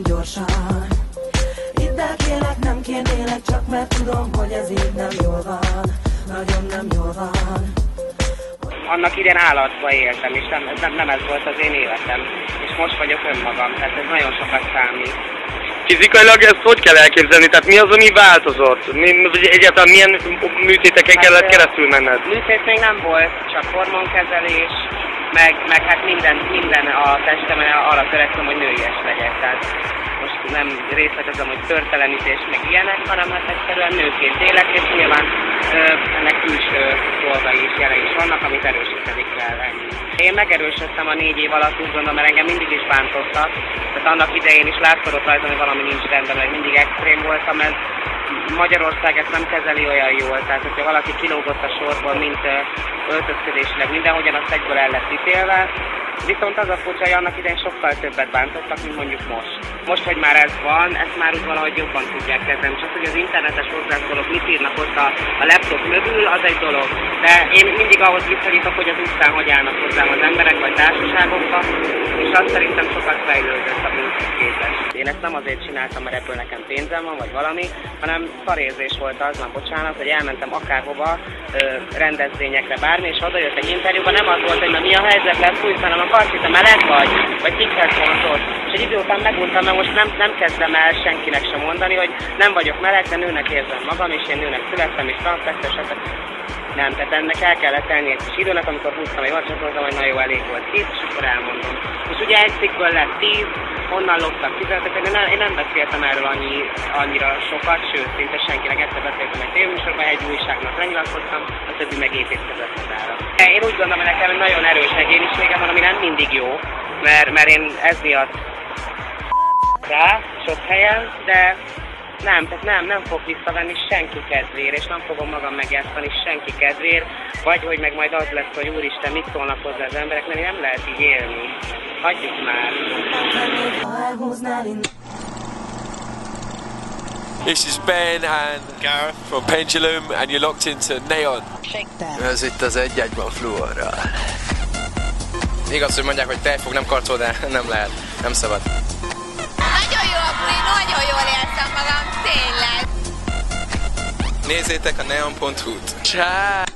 Mondom gyorsan Iddel kérlek, nem kérnélek Csak mert tudom, hogy ez így nem jól van Nagyon nem jól van annak idén állatba éltem, és nem, nem, nem ez volt az én életem. És most vagyok önmagam, tehát ez nagyon sokat számít. Fizikailag ezt hogy kell elképzelni? Tehát mi az, ami változott? Mi, vagy egyáltalán milyen műtéteken hát, kellett keresztül menned? Műtét még nem volt, csak hormonkezelés, meg, meg hát minden, minden a testemen arra törekszem, hogy nőies legyek. Tehát most nem részletezem, hogy törtelenítés, meg ilyenek, hanem hát egyszerűen nőként élek, és nyilván ö, ennek külső dolgai is, jelei is vannak, amit erősíteni kell. ennyi. Én megerősödtem a négy év alatt, úgy gondolom, mert engem mindig is bántottak. Tehát annak idején is látszott rajta, hogy valami nincs rendben, hogy mindig extrém voltam, ez Magyarország ezt nem kezeli olyan jól, tehát hogyha valaki kilógott a sorból, mint öltözködésileg mindenhogyan, azt egyből el lett ítélve. Viszont az a furcsa, hogy annak idején sokkal többet bántottak, mint mondjuk most. Most, hogy már ez van, ezt már úgy valahogy jobban tudják kezelni. Csak hogy az internetes hozzászólók mit írnak ott a, a laptop mögül, az egy dolog. De én mindig ahhoz viszonyítok, hogy az utcán hogy állnak hozzám az emberek vagy társaságokba, és azt szerintem sokat fejlődött a képest. Én ezt nem azért csináltam, mert ebből nekem pénzem van, vagy valami, hanem szarérzés volt az, már bocsánat, hogy elmentem akárhova, rendezvényekre, bármi, és oda jött egy interjúban, nem az volt, hogy mi a helyzet lesz úgy, hanem a karci, te meleg vagy, vagy kikhez fontos. És egy idő után meguntam, mert most nem, nem kezdem el senkinek sem mondani, hogy nem vagyok meleg, de nőnek érzem magam, és én nőnek születtem, és transzexes. Nem, tehát ennek el kellett tenni egy kis időnek, amikor húztam egy vacsot, mondtam, hogy na jó, elég volt két, és akkor elmondom. És ugye egy cikkből lett tíz, onnan loptak tizenetek, én nem, én nem beszéltem erről annyi, annyira sokat, sőt, szinte senkinek egyszer beszéltem egy tévműsorban, egy újságnak lenyilatkoztam, a többi meg építkezett magára. Én úgy gondolom, hogy nekem nagyon erős egyéniségem van, ami nem mindig jó, mert, mert én ez miatt rá sok helyen, de nem, tehát nem, nem fog visszavenni senki kedvéért, és nem fogom magam megjátszani senki kedvéért, vagy hogy meg majd az lesz, hogy úristen, mit szólnak hozzá az emberek, mert nem lehet így élni. Hagyjuk már. This is Ben and Gareth from Pendulum, and you're locked into Neon. Ez itt az egy-egyben fluorral. Igaz, hogy mondják, hogy tejfog nem karcol, de nem lehet, nem szabad. Nagyon jó a buli, nagyon jól érzem magam, tényleg. Nézzétek a neon.hu-t. Ciao.